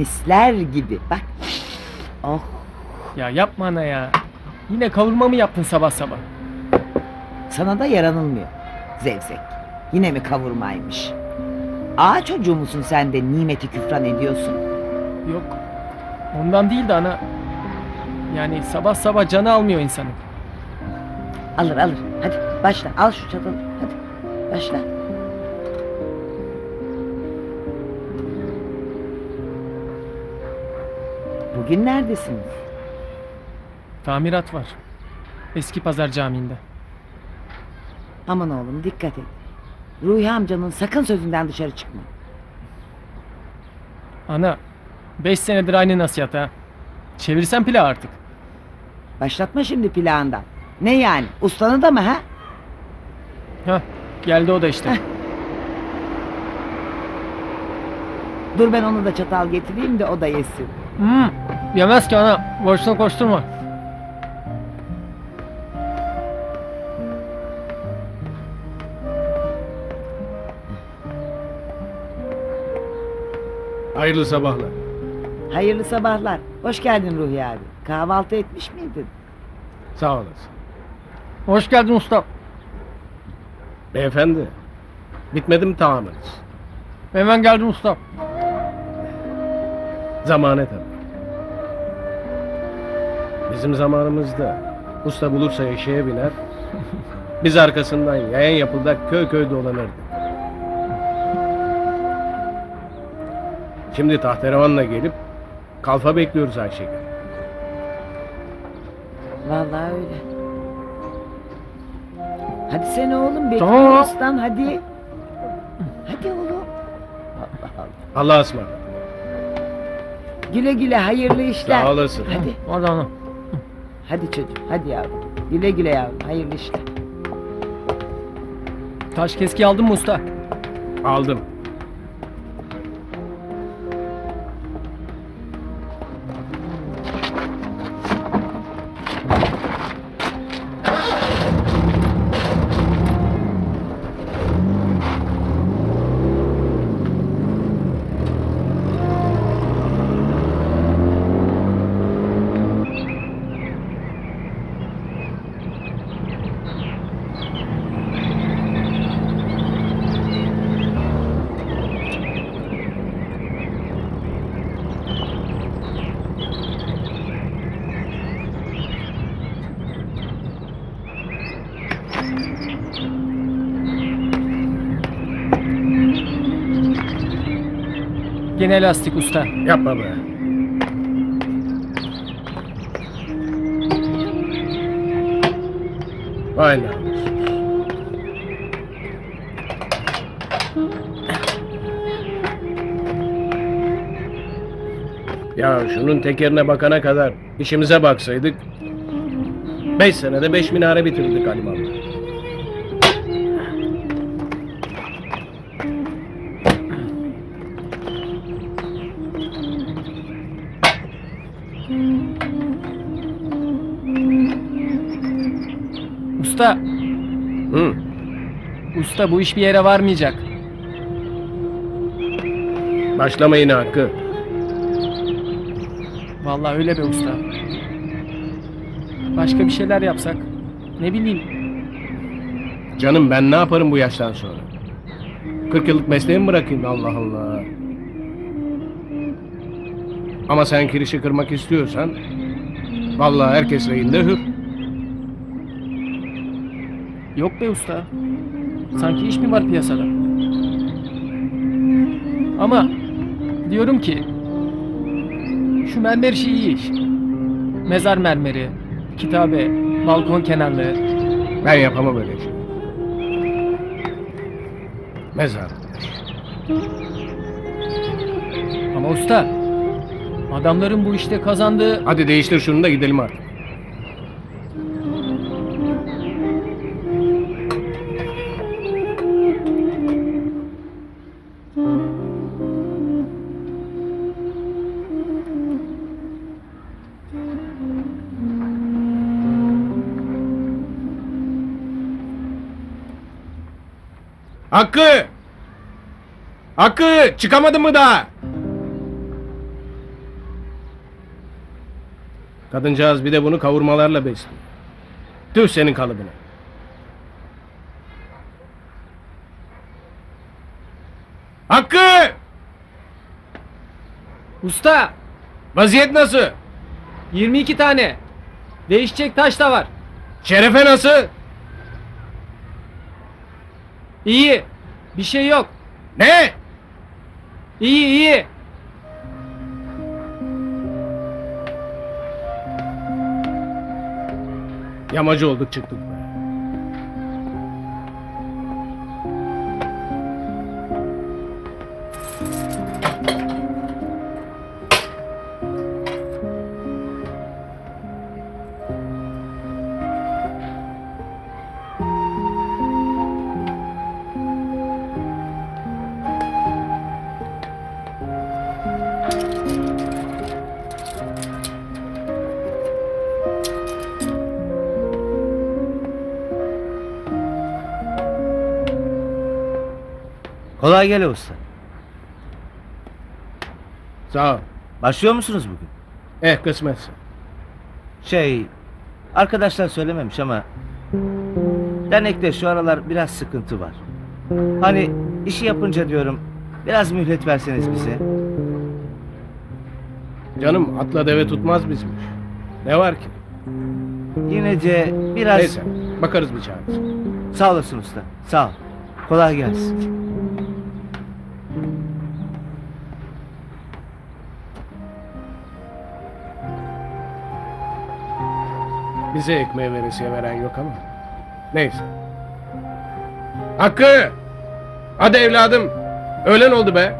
Misler gibi. Bak. Oh. Ya yapma ana ya. Yine kavurma mı yaptın sabah sabah? Sana da yaranılmıyor. Zevzek. Yine mi kavurmaymış? Ağa çocuğu musun sen de nimeti küfran ediyorsun? Yok. Ondan değil de ana. Yani sabah sabah canı almıyor insanın. Alır alır. Hadi başla. Al şu çatalı. Hadi başla. Bugün neredesiniz? Tamirat var. Eski pazar camiinde. Aman oğlum dikkat et. Ruhi amcanın sakın sözünden dışarı çıkma. Ana. Beş senedir aynı nasihat ha. Çevirsen pila artık. Başlatma şimdi plağından. Ne yani? Ustanı da mı ha? Hah. Geldi o da işte. Dur ben onu da çatal getireyim de o da yesin. Hmm, yemez ki ana. Boşuna koşturma. Hayırlı sabahlar. Hayırlı sabahlar. Hoş geldin Ruhi abi. Kahvaltı etmiş miydin? Sağ olasın. Hoş geldin usta. Beyefendi. Bitmedi mi tahammülünüz? Hemen geldim usta. Zamanı tabii. Bizim zamanımızda usta bulursa eşeğe biner. Biz arkasından yayan yapıldak köy köy dolanırdık. Şimdi tahterevanla gelip kalfa bekliyoruz Ayşegül. Vallahi öyle. Hadi sen oğlum bekliyoruz lan hadi. Hadi oğlum. Allah Allah. Allah'a ısmarladık. Güle güle hayırlı işler. Sağ olasın. Hadi. Hadi ana. Hadi çocuğum hadi yavrum. Güle güle yavrum hayırlı işler. Taş keski aldın mı usta? Aldım. Gene lastik usta. Yapma be. Vay namussuz. Ya şunun tekerine bakana kadar işimize baksaydık Beş senede beş minare bitirdik Halim Usta. Hı. Usta bu iş bir yere varmayacak. Başlama yine Hakkı. Vallahi öyle be usta. Başka bir şeyler yapsak. Ne bileyim. Canım ben ne yaparım bu yaştan sonra? 40 yıllık mesleğimi bırakayım Allah Allah. Ama sen kirişi kırmak istiyorsan vallahi herkes reyinde hür. Yok be usta. Sanki iş mi var piyasada? Ama diyorum ki şu mermer işi iyi iş. Mezar mermeri, kitabe, balkon kenarları. Ben yapamam öyle şey. Mezar. Ama usta adamların bu işte kazandığı Hadi değiştir şunu da gidelim artık. Hakkı! Hakkı çıkamadın mı daha? Kadıncağız bir de bunu kavurmalarla besliyor. Tüh senin kalıbına. Hakkı! Usta! Vaziyet nasıl? 22 tane. Değişecek taş da var. Şerefe nasıl? İyi. Bir şey yok. Ne? İyi iyi. Yamacı olduk çıktık Kolay gele usta. Sağ ol. Başlıyor musunuz bugün? Eh kısmetse. Şey, arkadaşlar söylememiş ama dernekte şu aralar biraz sıkıntı var. Hani işi yapınca diyorum biraz mühlet verseniz bize. Canım atla deve tutmaz bizmiş. Ne var ki? Yine de biraz Neyse bakarız bir çaresi. sağ olasın usta. Sağ ol. Kolay gelsin. Bize ekmeği veresiye veren yok ama. Neyse. Hakkı! Hadi evladım. Öğlen oldu be.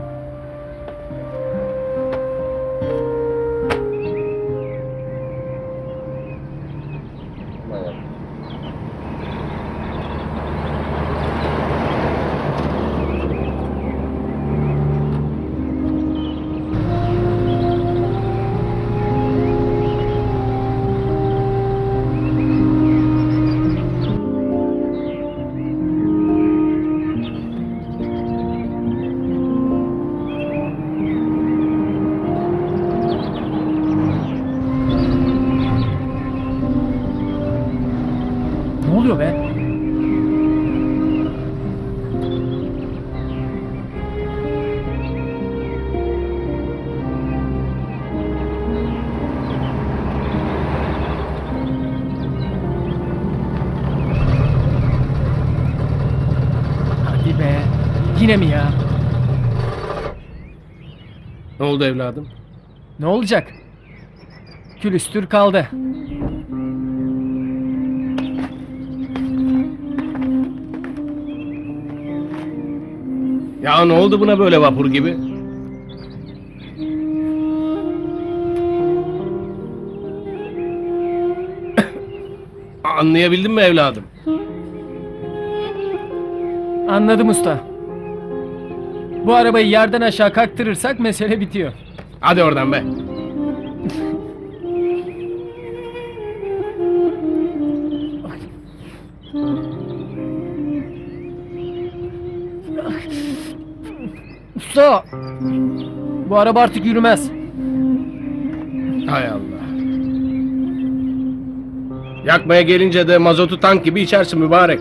Ne oldu evladım? Ne olacak? Külüstür kaldı. Ya ne oldu buna böyle vapur gibi? Anlayabildin mi evladım? Anladım usta. Bu arabayı yerden aşağı kaktırırsak mesele bitiyor. Hadi oradan be. Usta! Bu araba artık yürümez. Hay Allah. Yakmaya gelince de mazotu tank gibi içersin mübarek.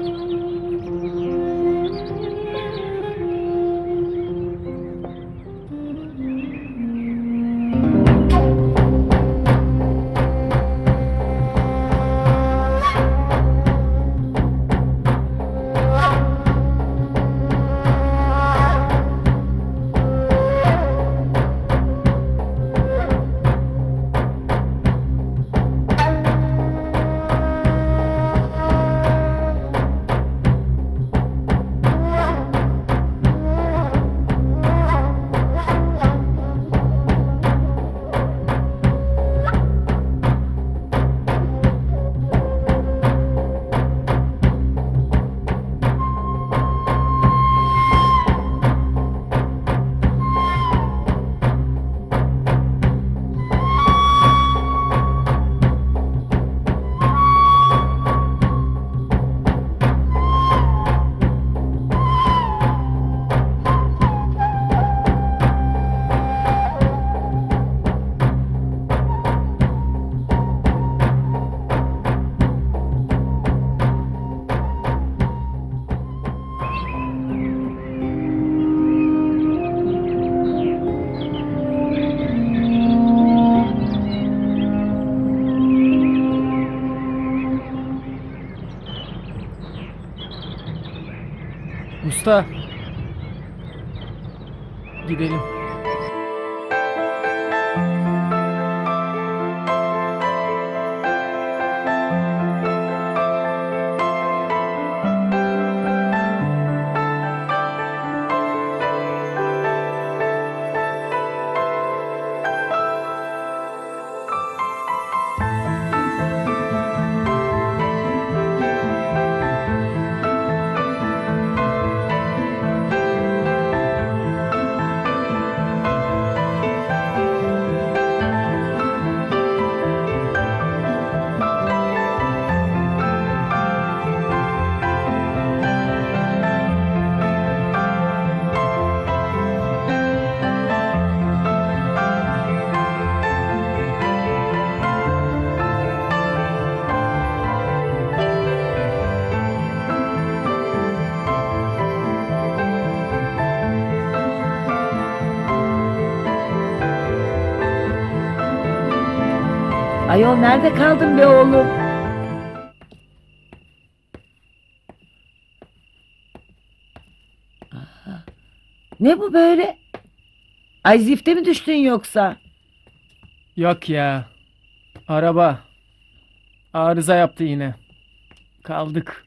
Usta. Nerede kaldın be oğlum? Aha. Ne bu böyle? Ay zifte mi düştün yoksa? Yok ya. Araba. Arıza yaptı yine. Kaldık.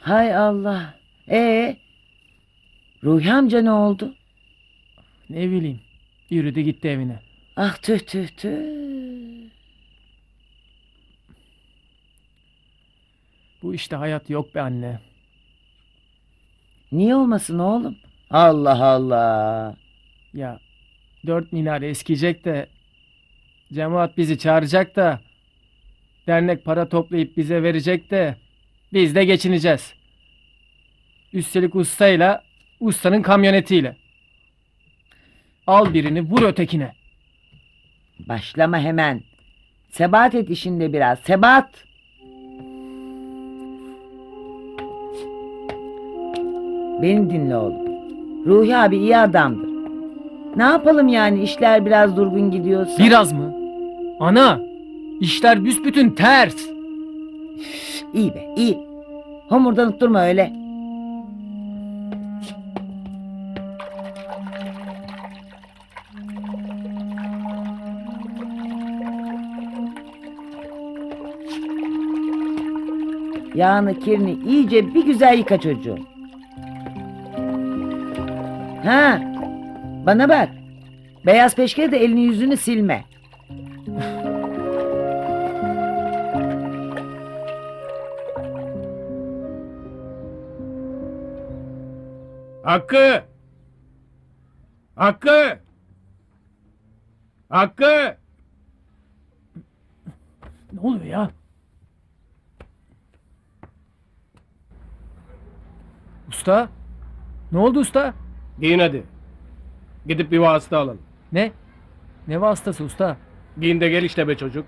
Hay Allah. Ee, Ruhi amca ne oldu? Ne bileyim. Yürüdü gitti evine. Ah tüh tüh tüh. Bu işte hayat yok be anne. Niye olmasın oğlum? Allah Allah. Ya dört minare eskiyecek de cemaat bizi çağıracak da dernek para toplayıp bize verecek de biz de geçineceğiz. Üstelik ustayla ustanın kamyonetiyle. Al birini vur ötekine. Başlama hemen. Sebat et işinde biraz. Sebat. Beni dinle oğlum. Ruhi abi iyi adamdır. Ne yapalım yani işler biraz durgun gidiyorsa? Biraz mı? Ana işler büsbütün ters. İyi be iyi. Homurdanıp durma öyle. Yağını kirini iyice bir güzel yıka çocuğum. Ha, bana bak. Beyaz peşkere de elini yüzünü silme. Hakkı! Hakkı! Hakkı! Ne oluyor ya? Usta? Ne oldu usta? Giyin hadi. Gidip bir vasıta alın. Ne? Ne vasıtası usta? Giyin de gel işte be çocuk.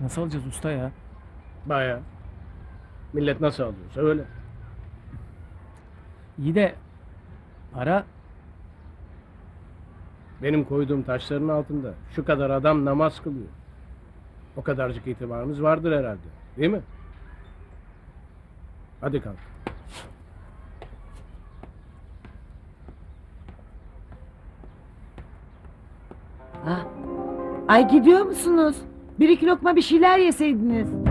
Nasıl alacağız usta ya? Baya. Millet nasıl alıyorsa öyle. İyi de para Benim koyduğum taşların altında şu kadar adam namaz kılıyor. O kadarcık itibarımız vardır herhalde. Değil mi? Hadi kalk. Ha. Ay gidiyor musunuz? Bir iki lokma bir şeyler yeseydiniz.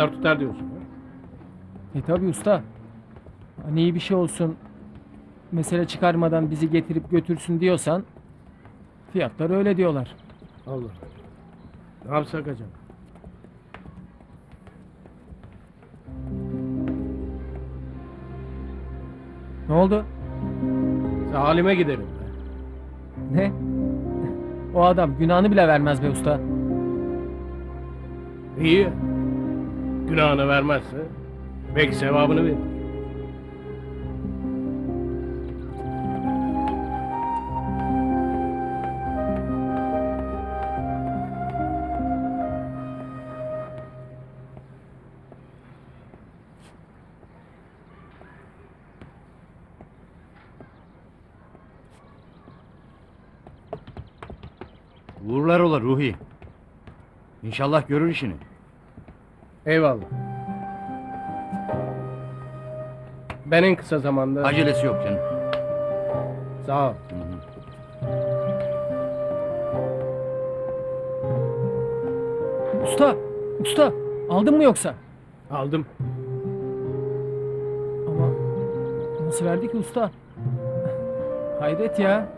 Kadar tutar diyorsun. E tabi usta. Hani iyi bir şey olsun. Mesele çıkarmadan bizi getirip götürsün diyorsan fiyatlar öyle diyorlar. Allah. Ne yapsak acaba? Ne oldu? Zalime gidelim be. Ne? O adam günahını bile vermez be usta. İyi. Günahını vermezse belki sevabını verir. Uğurlar ola Ruhi. İnşallah görür işini. Eyvallah. Ben en kısa zamanda... Acelesi yok canım. Sağ ol. Hı hı. Usta! Usta! Aldın mı yoksa? Aldım. Ama nasıl verdi ki usta? Hayret ya.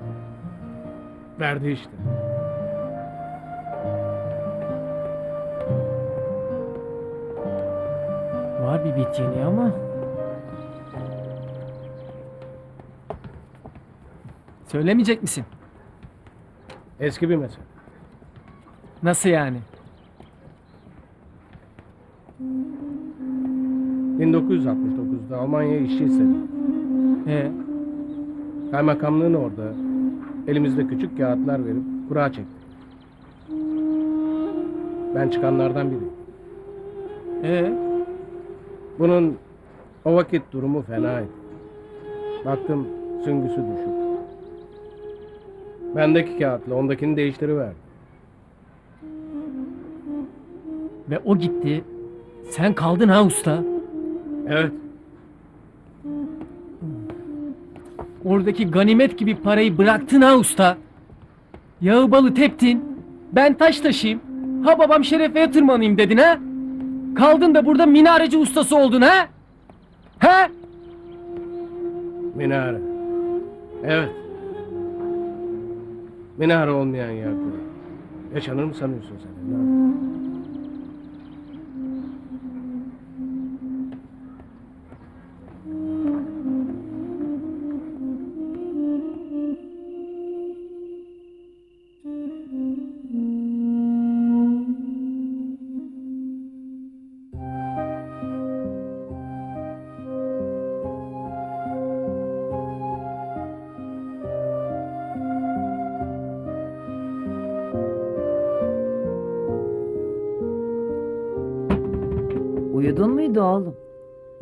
Verdi işte. Bir bit yeni ama. Söylemeyecek misin? Eski bir mesele. Nasıl yani? 1969'da Almanya'ya işçi istedim. Ee, Kaymakamlığın orada elimizde küçük kağıtlar verip kura çekti. Ben çıkanlardan biriyim. ee, Bunun o vakit durumu fenaydı. Baktım süngüsü düşük. Bendeki kağıtla ondakini değiştiriverdi. ve o gitti. Sen kaldın ha usta. Evet. Oradaki ganimet gibi parayı bıraktın ha usta. Yağı balı teptin. Ben taş taşıyayım. Ha babam şerefeye tırmanayım dedin ha. Kaldın da burada minareci ustası oldun ha. Ha? Minare. Evet. Minare olmayan yerde. Yaşanır mı sanıyorsun sen? evladım?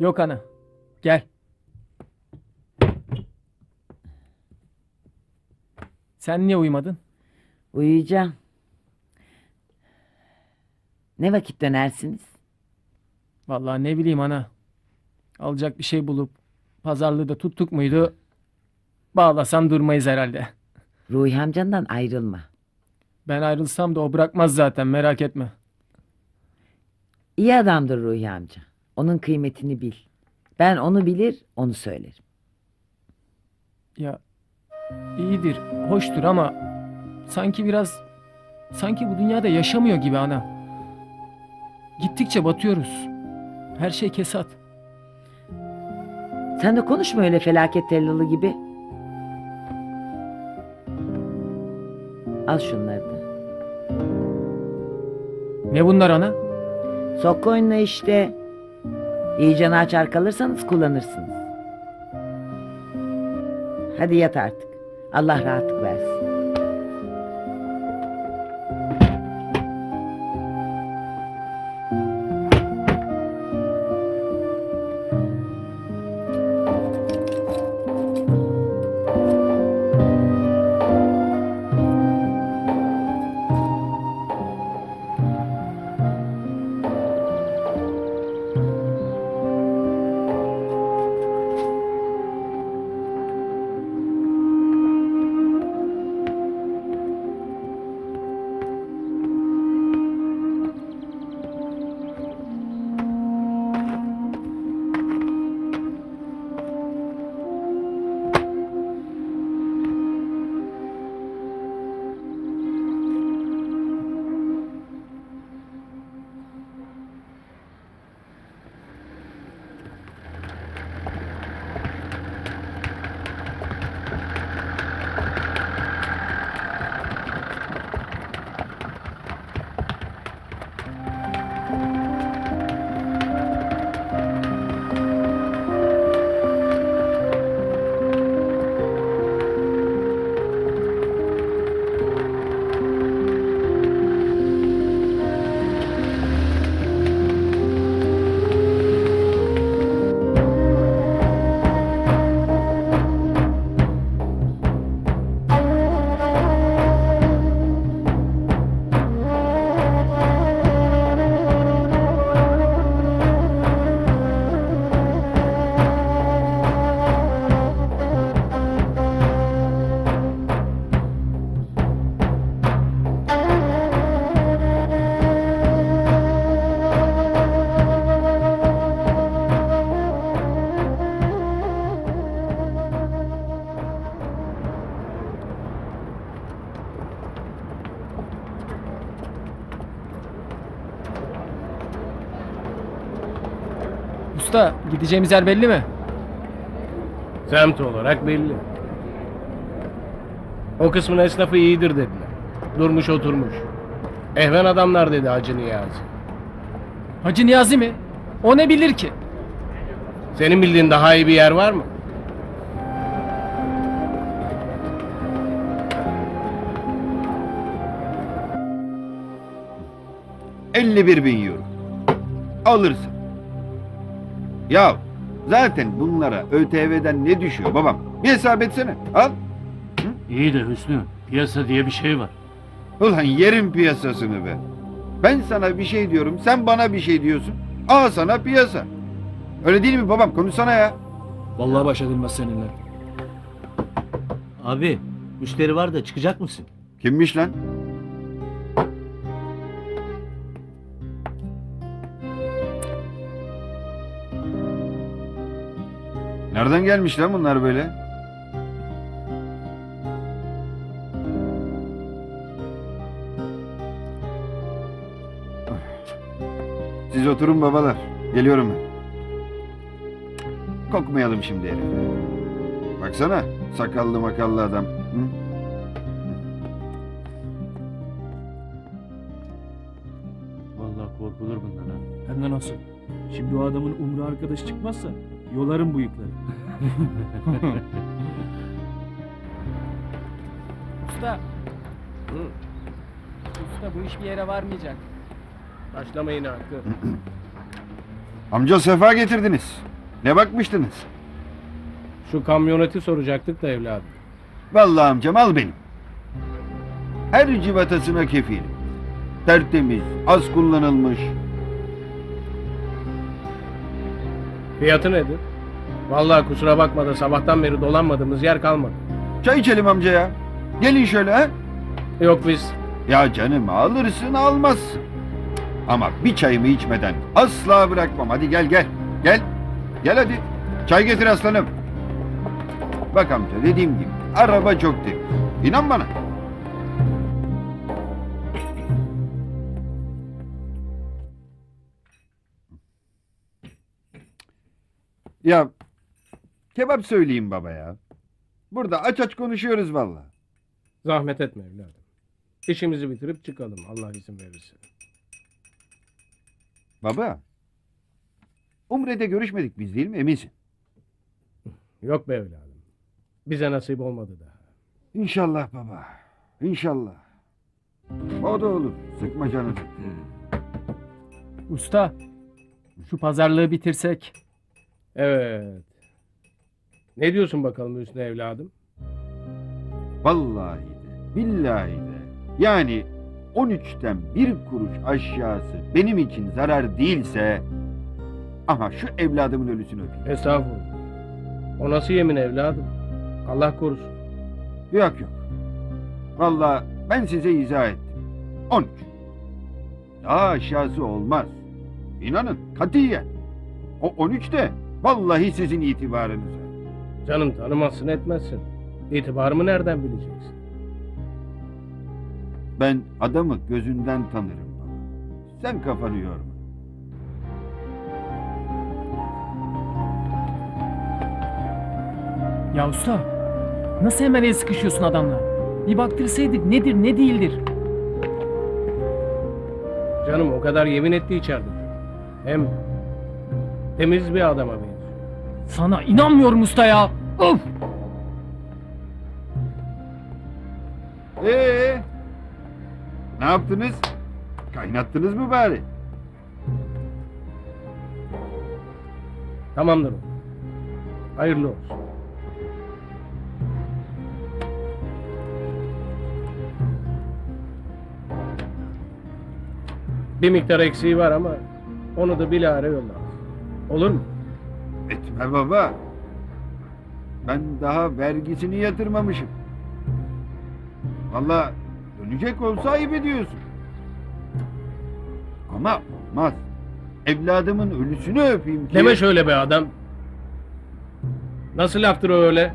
Yok ana. Gel. Sen niye uyumadın? Uyuyacağım. Ne vakit dönersiniz? Vallahi ne bileyim ana. Alacak bir şey bulup pazarlığı da tuttuk muydu? Bağlasam durmayız herhalde. Ruhi amcandan ayrılma. Ben ayrılsam da o bırakmaz zaten merak etme. İyi adamdır Ruhi amca. Onun kıymetini bil. Ben onu bilir, onu söylerim. Ya iyidir, hoştur ama sanki biraz sanki bu dünyada yaşamıyor gibi ana. Gittikçe batıyoruz. Her şey kesat. Sen de konuşma öyle felaket tellalı gibi. Al şunları da. Ne bunlar ana? Sok koynuna işte. İyice açar kalırsanız kullanırsınız. Hadi yat artık. Allah rahatlık versin. Usta gideceğimiz yer belli mi? Semt olarak belli. O kısmın esnafı iyidir dediler. Durmuş oturmuş. Ehven adamlar dedi Hacı Niyazi. Hacı Niyazi mi? O ne bilir ki? Senin bildiğin daha iyi bir yer var mı? ...51 bin euro. Alırsın. Ya zaten bunlara ÖTV'den ne düşüyor babam? Bir hesap etsene. Al. İyi de Hüsnü, piyasa diye bir şey var. Ulan yerin piyasasını be. Ben sana bir şey diyorum, sen bana bir şey diyorsun. Aa sana piyasa. Öyle değil mi babam? Konuşsana ya. Vallahi baş edilmez seninle. Abi müşteri var da çıkacak mısın? Kimmiş lan? Nereden gelmiş lan bunlar böyle? Siz oturun babalar. Geliyorum ben. Kokmayalım şimdi herifi. Baksana sakallı makallı adam. Hı? Vallahi korkulur bundan ha. Hem de nasıl? Şimdi o adamın umru arkadaşı çıkmazsa yolarım bıyıkları. Usta. Usta bu iş bir yere varmayacak. Başlamayın Hakkı. Amca sefa getirdiniz. Ne bakmıştınız? Şu kamyoneti soracaktık da evladım. Vallahi amcam al benim. Her civatasına kefilim. Tertemiz, az kullanılmış. Fiyatı nedir? Vallahi kusura bakma da sabahtan beri dolanmadığımız yer kalmadı. Çay içelim amca ya. Gelin şöyle ha. Yok biz Ya canım alırsın almazsın. Ama bir çayımı içmeden asla bırakmam. Hadi gel gel. Gel. Gel hadi. Çay getir aslanım. Bak amca dediğim gibi araba çok temiz. İnan bana. Ya kebap söyleyeyim baba ya. Burada aç aç konuşuyoruz vallahi. zahmet etme evladım. İşimizi bitirip çıkalım Allah izin verirse. Baba. Umre'de görüşmedik biz değil mi eminsin? Yok be evladım. Bize nasip olmadı daha. İnşallah baba. İnşallah. O da olur. Sıkma canını. Usta. Şu pazarlığı bitirsek. Evet. Ne diyorsun bakalım Hüsnü evladım? Vallahi de, billahi de. Yani 13'ten bir kuruş aşağısı benim için zarar değilse... Aha şu evladımın ölüsünü öpeyim. Estağfurullah. O nasıl yemin evladım? Allah korusun. Yok yok. Vallahi ben size izah ettim. 13. Daha aşağısı olmaz. İnanın katiyen. O 13 de vallahi sizin itibarınıza. Canım tanımazsın etmezsin. İtibarımı nereden bileceksin? Ben adamı gözünden tanırım baba. Sen kafanı yorma. Ya usta. Nasıl hemen el sıkışıyorsun adamla? Bir baktırsaydık nedir ne değildir. Canım o kadar yemin etti içeride. Hem temiz bir adama benziyor. Sana inanmıyorum usta ya. Of! Ee, ne yaptınız? Kaynattınız mı bari? Tamamdır o. Hayırlı olsun. Bir miktar eksiği var ama onu da bilahare yollarız. Olur mu? Etme baba. Ben daha vergisini yatırmamışım. Vallahi dönecek olsa ayıp ediyorsun. Ama olmaz. Evladımın ölüsünü öpeyim ki... Deme şöyle be adam. Nasıl laftır o öyle?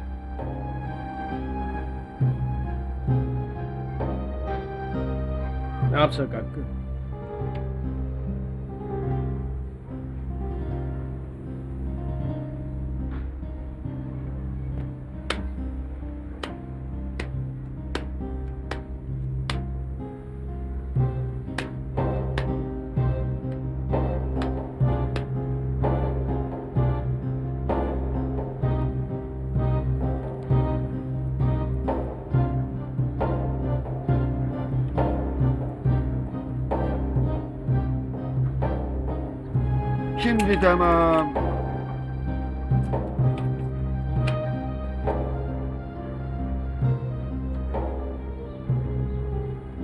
Ne yapsak Hakkı? Şimdi tamam.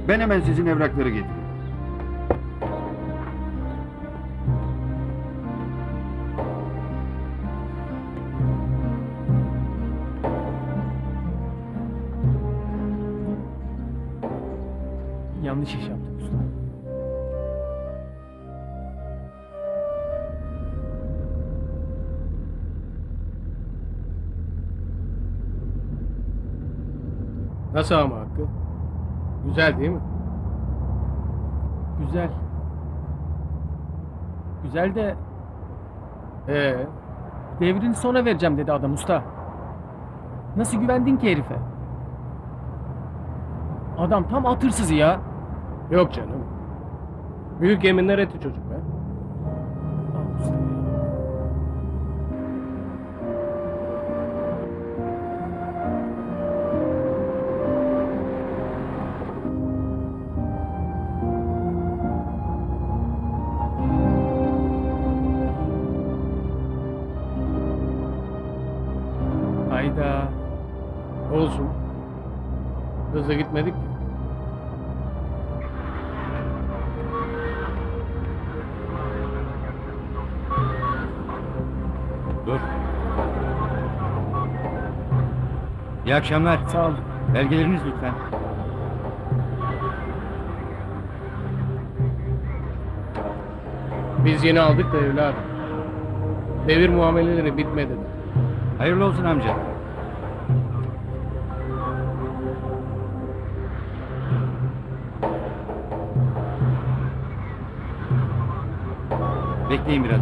Ben hemen sizin evrakları getireyim. Nasıl Hakkı? Güzel değil mi? Güzel. Güzel de Ee, devrini sonra vereceğim dedi adam usta. Nasıl güvendin ki herife? Adam tam at hırsızı ya. yok canım. Büyük yeminler etti çocuk Hızlı gitmedik. Dur. İyi akşamlar. Sağ ol. Belgeleriniz lütfen. Biz yeni aldık da evladım. Devir muameleleri bitmedi. Hayırlı olsun amca. Кемерово.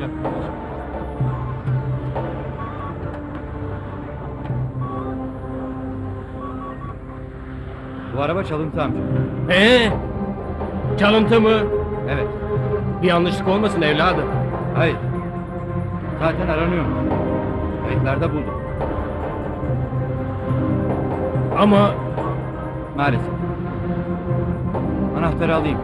Yapılacak. Bu araba çalıntı amca. Ee? Çalıntı mı? Evet. Bir yanlışlık olmasın evladım. Hayır. Zaten aranıyormuş. Kayıtlarda buldum. Ama Maalesef. Anahtarı alayım.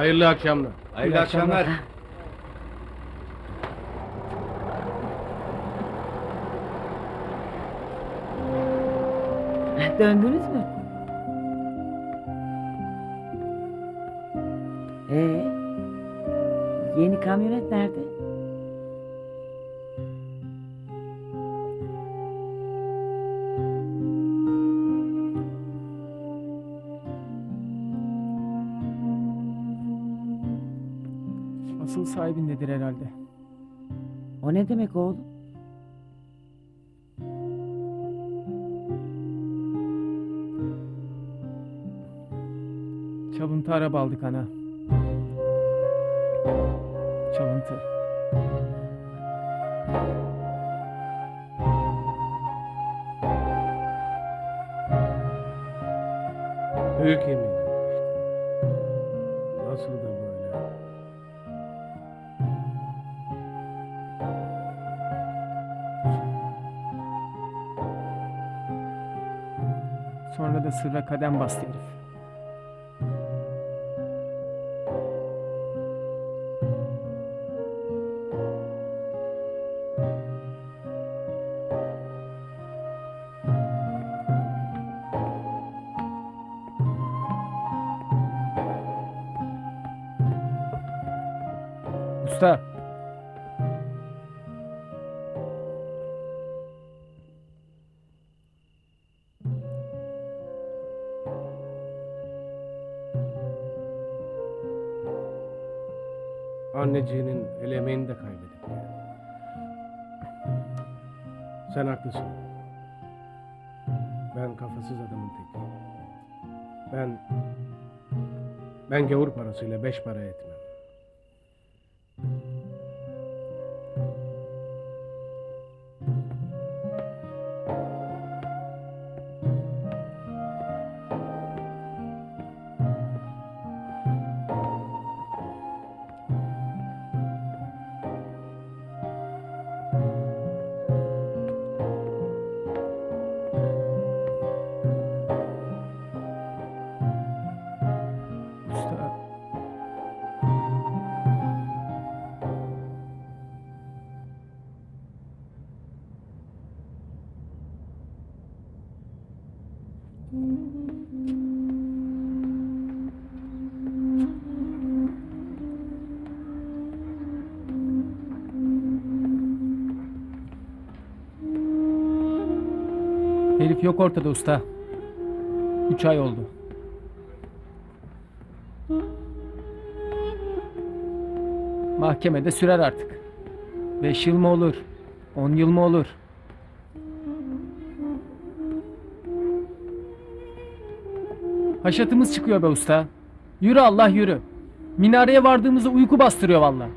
Hayırlı akşamlar. Hayırlı İyi akşamlar. akşamlar. Döndünüz mü? Ee, yeni kamyonet nerede? Ne demek oğlum? Çalıntı araba aldık ana. Çalıntı. Büyük yemin. Sırra kadem bastı herif. Parasıyla beş para etmem. Yok ortada usta. Üç ay oldu. Mahkemede sürer artık. Beş yıl mı olur? On yıl mı olur? Haşatımız çıkıyor be usta. Yürü Allah yürü. Minareye vardığımızda uyku bastırıyor valla.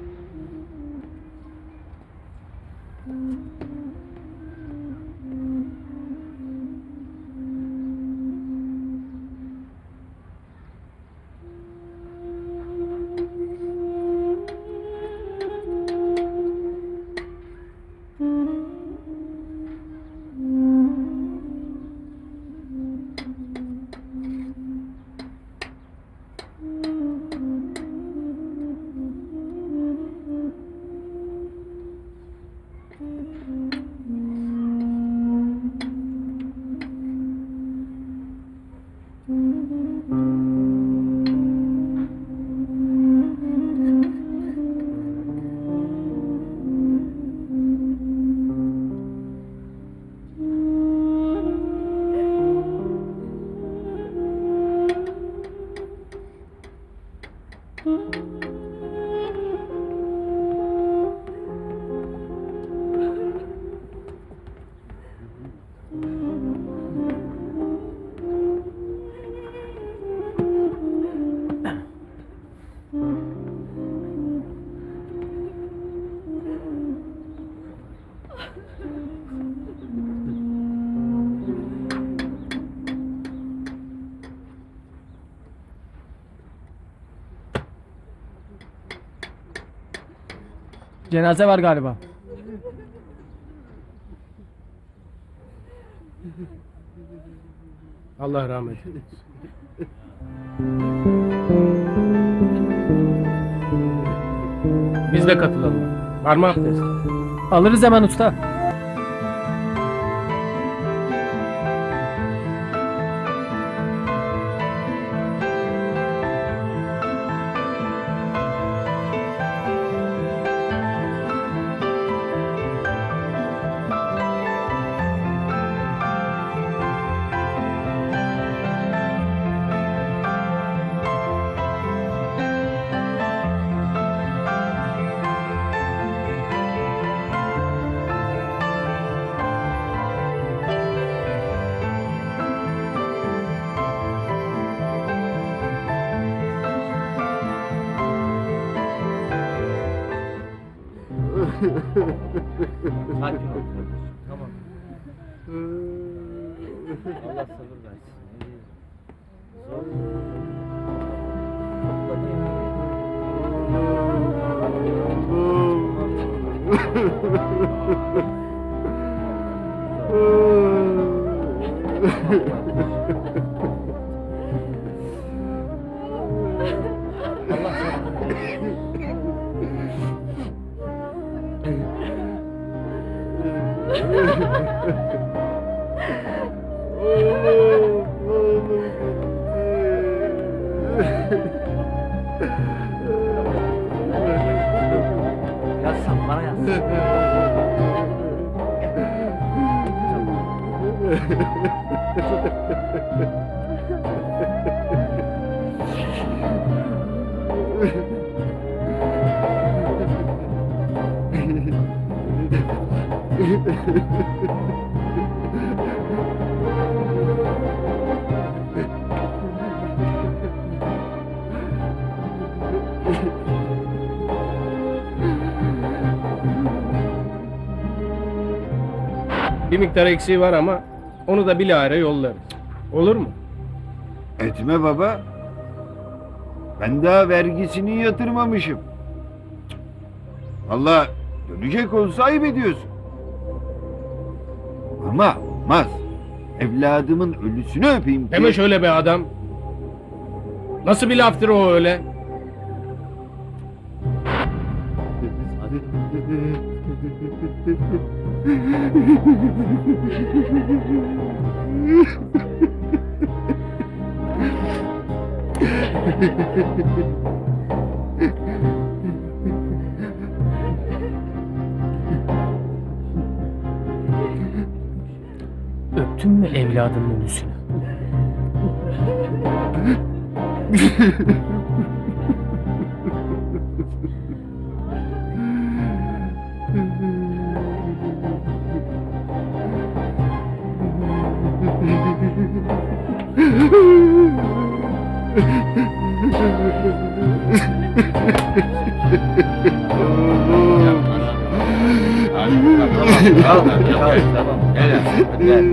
Cenaze var galiba. Allah rahmet eylesin. Biz de katılalım. Var mı abdest? Alırız hemen usta. Bir miktar eksiği var ama onu da bilahare yollarız. Olur mu? Etme baba. Ben daha vergisini yatırmamışım. Valla dönecek olsa ayıp ediyorsun. Ama olmaz. Evladımın ölüsünü öpeyim ki... Deme şöyle be adam. Nasıl bir laftır o öyle? Öptün mü evladının ölüsünü? Gel ya, hadi gel.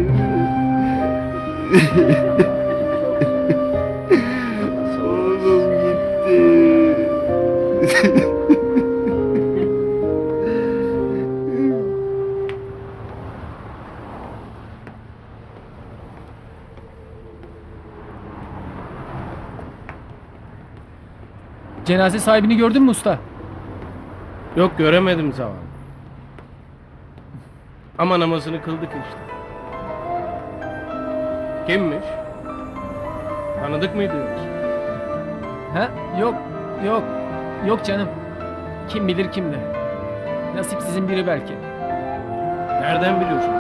Cenaze sahibini gördün mü usta? Yok göremedim zavallı. Ama namazını kıldık işte. Kimmiş? Tanıdık mıydı yoksa? Ha? Yok, yok, yok canım. Kim bilir kimdi. Nasipsizin biri belki. Nereden biliyorsun?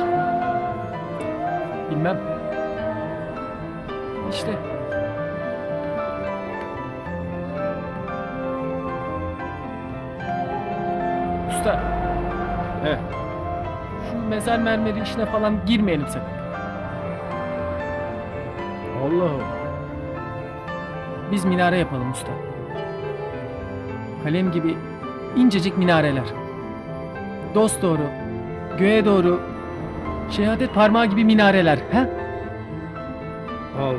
Bilmem. İşte. Usta, He. şu mezar mermeri işine falan girmeyelim sakın. Allah Allah. Biz minare yapalım usta. Kalem gibi incecik minareler. Dost doğru, göğe doğru, şehadet parmağı gibi minareler. He? Allah.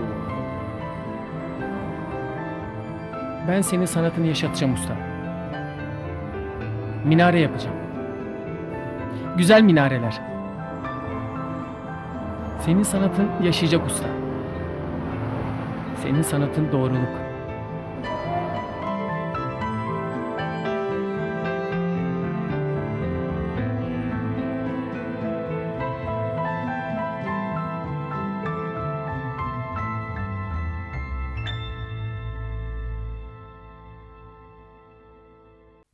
Ben senin sanatını yaşatacağım usta. Minare yapacağım. Güzel minareler. Senin sanatın yaşayacak usta. Senin sanatın doğruluk.